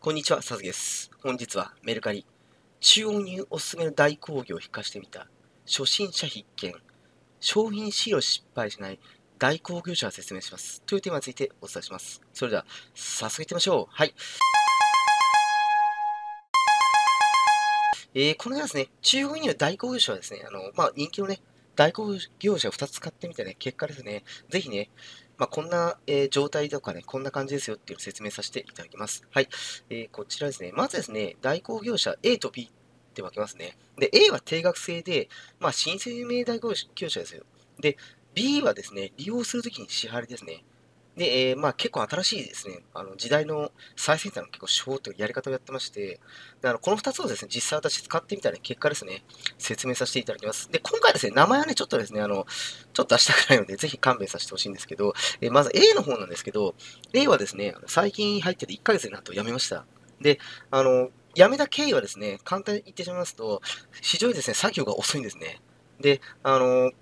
こんにちは、さずです。本日はメルカリ、中央におすすめの大工業を引かしてみた、初心者必見、商品資料失敗しない大工業者を説明します。というテーマについてお伝えします。それでは、早速いってみましょう。はい。えー、このようですね、中央にの大工業者はですね、あの、まあ、人気のね、大工業者を2つ使ってみたね、結果ですね、ぜひね、まあ、こんな、えー、状態とかね、こんな感じですよっていうのを説明させていただきます。はい。えー、こちらですね、まずですね、代行業者 A と B って分けますね。で、A は定額制で、まあ、申請名代行業者ですよ。で、B はですね、利用するときに支払いですね。で、えー、まあ結構新しいですね、あの時代の最先端の結構手法というやり方をやってまして、であのこの2つをですね、実際私使ってみたね、結果ですね、説明させていただきます。で、今回ですね、名前はね、ちょっとですね、あの、ちょっと出したくないので、ぜひ勘弁させてほしいんですけど、えー、まず A の方なんですけど、A はですね、最近入ってて1ヶ月になると辞めました。で、あの、辞めた経緯はですね、簡単に言ってしまいますと、非常にですね、作業が遅いんですね。で、あの、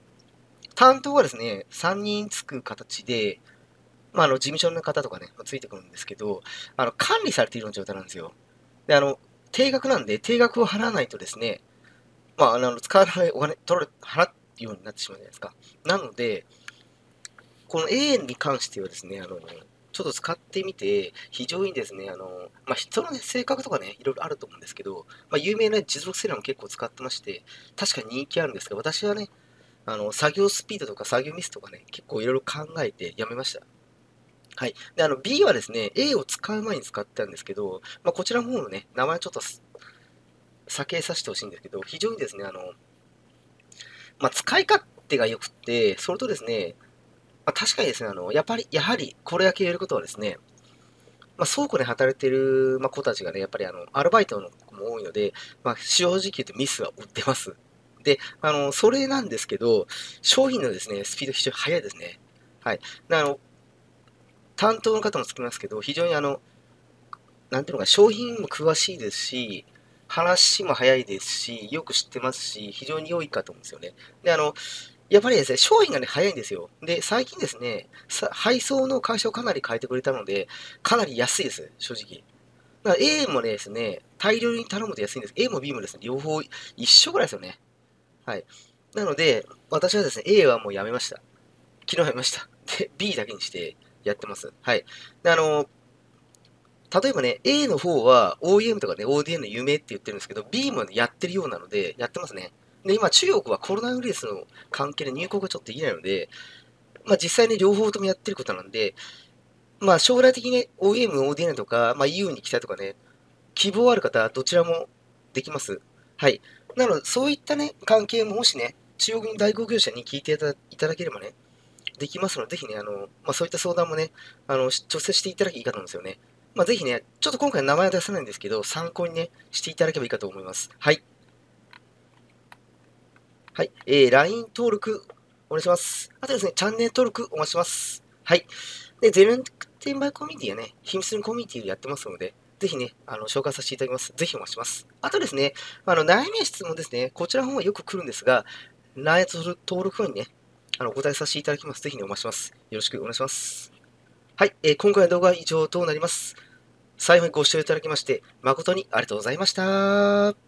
担当がですね、3人つく形で、まあ、あの事務所の方とかね、ついてくるんですけど、あの管理されているような状態なんですよ。で、あの、定額なんで、定額を払わないとですね、まあ、あの使わないお金、取る、払うようになってしまうじゃないですか。なので、この A に関してはですね、あの、ちょっと使ってみて、非常にですね、あの、まあ、人の、ね、性格とかね、いろいろあると思うんですけど、まあ、有名な実力セラーも結構使ってまして、確かに人気あるんですが、私はね、あの、作業スピードとか作業ミスとかね、結構いろいろ考えてやめました。はい。で、あの、B はですね、A を使う前に使ったんですけど、まあ、こちらの方のね、名前ちょっと避けさせてほしいんですけど、非常にですね、あの、まあ、使い勝手が良くて、それとですね、まあ、確かにですね、あの、やっぱり、やはり、これだけ言えることはですね、まあ、倉庫で働いてる、ま、子たちがね、やっぱりあの、アルバイトの子も多いので、まあ、正直言うとミスは売ってます。で、あの、それなんですけど、商品のですね、スピード非常に速いですね。はい。あの、担当の方もつきますけど、非常にあの、なんていうのか、商品も詳しいですし、話も早いですし、よく知ってますし、非常に良いかと思うんですよね。で、あの、やっぱりですね、商品がね、早いんですよ。で、最近ですね、配送の会社をかなり変えてくれたので、かなり安いです、正直。だから A もですね、大量に頼むと安いんです。A も B もですね、両方一緒ぐらいですよね。はい。なので、私はですね、A はもうやめました。昨日やめました。で、B だけにして、やってます。はい。で、あの、例えばね、A の方は OEM とかね、ODN の夢って言ってるんですけど、B も、ね、やってるようなので、やってますね。で、今、中国はコロナウイルスの関係で入国がちょっとできないので、まあ、実際に両方ともやってることなんで、まあ、将来的にね、OEM、ODN とか、まあ、EU に来たいとかね、希望ある方、どちらもできます。はい。なので、そういったね、関係ももしね、中国の代行業者に聞いていただければね、できますので、ぜひね、あの、まあ、そういった相談もね、あの、直接していただきいいかと思うんですよね。まあ、ぜひね、ちょっと今回名前は出さないんですけど、参考にね、していただけばいいかと思います。はい。はい。えー、LINE 登録お願いします。あとですね、チャンネル登録お待ちします。はい。で、ゼロ転売コミュニティやね、秘密のコミュニティでやってますので、ぜひね、あの、紹介させていただきます。ぜひお待ちします。あとですね、あの、悩み質問ですね、こちらの方はよく来るんですが、LINE 登録後にね、あのお答えさせていただきます。ぜひ、ね、お待ちします。よろしくお願いします。はい、えー、今回の動画は以上となります。最後にご視聴いただきまして、誠にありがとうございました。